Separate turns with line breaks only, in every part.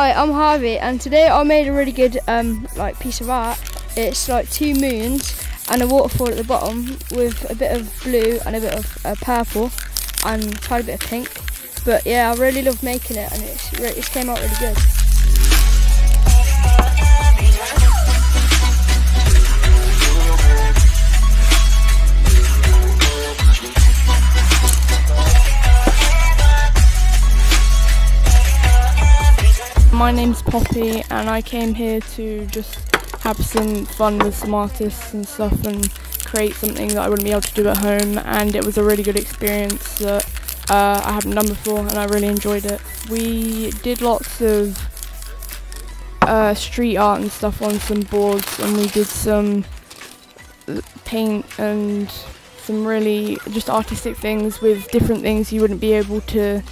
Hi, I'm Harvey, and today I made a really good um, like piece of art. It's like two moons and a waterfall at the bottom with a bit of blue and a bit of uh, purple and quite a bit of pink. But yeah, I really love making it, and it's it came out really good. My name's Poppy and I came here to just have some fun with some artists and stuff and create something that I wouldn't be able to do at home and it was a really good experience that uh, I hadn't done before and I really enjoyed it. We did lots of uh, street art and stuff on some boards and we did some paint and some really just artistic things with different things you wouldn't be able to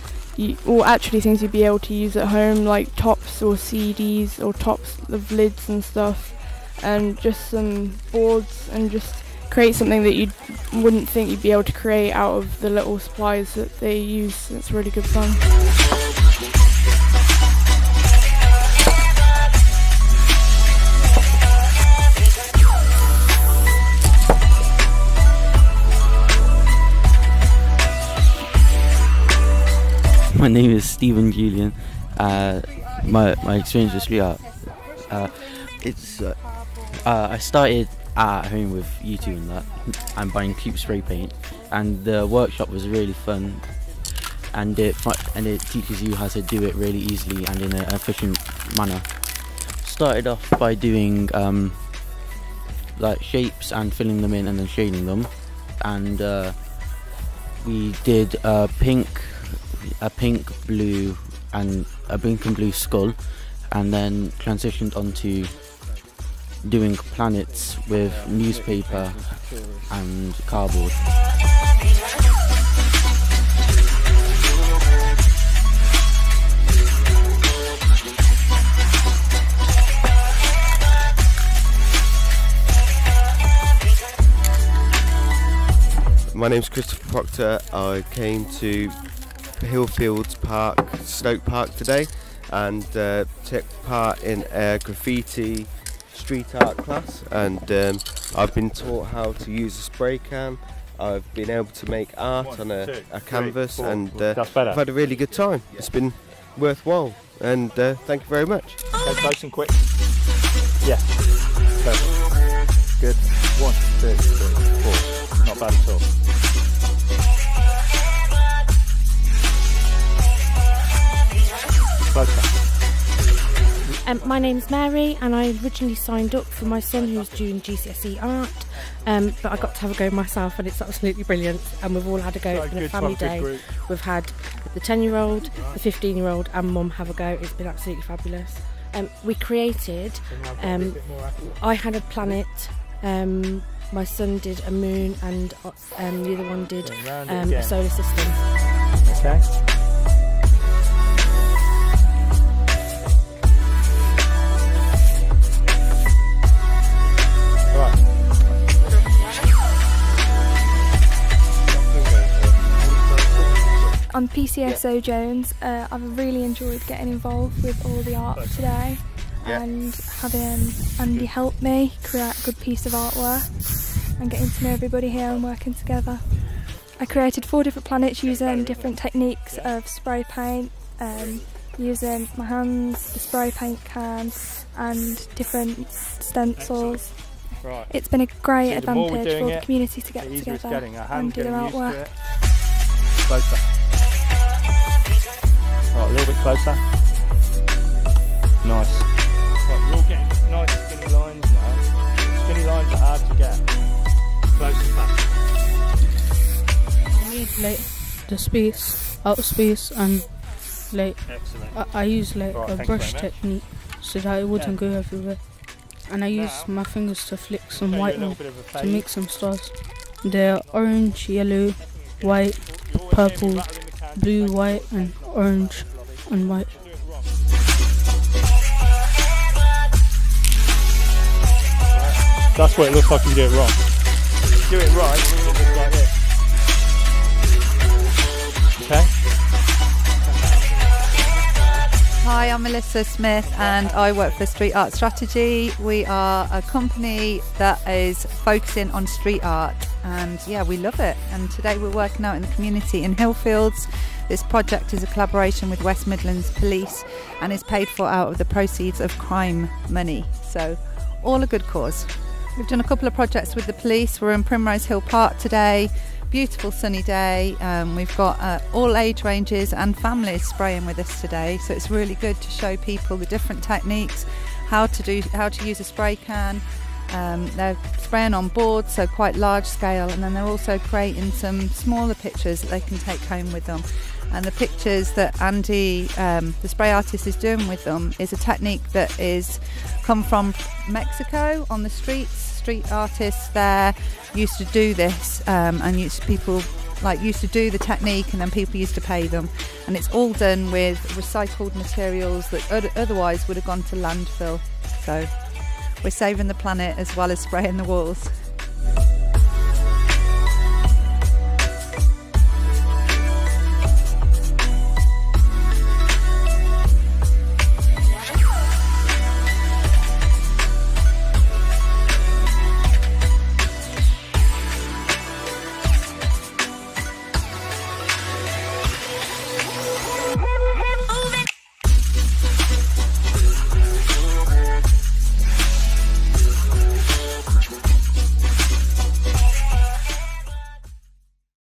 or actually things you'd be able to use at home like tops or CDs or tops of lids and stuff and just some boards and just create something that you wouldn't think you'd be able to create out of the little supplies that they use. It's really good fun.
My name is Stephen Julian. Uh, my my experience with street art. Uh, it's uh, uh, I started at home with YouTube and that, and buying cube spray paint, and the workshop was really fun, and it and it teaches you how to do it really easily and in an efficient manner. Started off by doing um, like shapes and filling them in and then shading them, and uh, we did pink a pink, blue, and a pink and blue skull, and then transitioned onto doing planets with newspaper and cardboard.
My name's Christopher Proctor. I came to Hillfields Park, Stoke Park today and uh, took part in a graffiti street art class and um, I've been taught how to use a spray can. I've been able to make art One, on a, two, a canvas three, and uh, I've had a really good time. It's been worthwhile and uh, thank you very much.
Okay, close and quick. Yeah. Perfect. Good. One two three four. Not bad at all
Um, my name's Mary, and I originally signed up for my son who's doing GCSE art, um, but I got to have a go myself, and it's absolutely brilliant. And we've all had a go. It's been a family day. We've had the 10 year old, the 15 year old, and mum have a go. It's been absolutely fabulous. Um, we created, um, I had a planet. Um, my son did a moon, and um, the other one did a solar system.
Okay.
I'm PCSO Jones. Uh, I've really enjoyed getting involved with all the art today and having Andy help me create a good piece of artwork and getting to know everybody here and working together. I created four different planets using different techniques of spray paint, um, using my hands, the spray paint can and different stencils. It's been a great advantage for the community to get together and do their artwork.
Closer. Nice. Right, we're all getting nice skinny lines now. Skinny lines are hard to get. Close and back.
I need like the space, out space, and like I, I, use like right, a brush technique so that it wouldn't yeah. go everywhere. And I use now, my fingers to flick some white on to make some stars. They're orange, yellow, white, purple, blue, white, and orange and white.
That's what it looks like if you do it wrong. If you do it right, it like this. Okay?
Hi, I'm Melissa Smith and I work for Street Art Strategy. We are a company that is focusing on street art and yeah, we love it. And today we're working out in the community in Hillfields. This project is a collaboration with West Midlands Police and is paid for out of the proceeds of crime money. So, all a good cause. We've done a couple of projects with the police. We're in Primrose Hill Park today beautiful sunny day. Um, we've got uh, all age ranges and families spraying with us today, so it's really good to show people the different techniques, how to do, how to use a spray can. Um, they're spraying on board, so quite large scale, and then they're also creating some smaller pictures that they can take home with them. And the pictures that Andy, um, the spray artist, is doing with them is a technique that is come from Mexico on the streets street artists there used to do this, um, and used people like used to do the technique, and then people used to pay them. And it's all done with recycled materials that otherwise would have gone to landfill. So we're saving the planet as well as spraying the walls.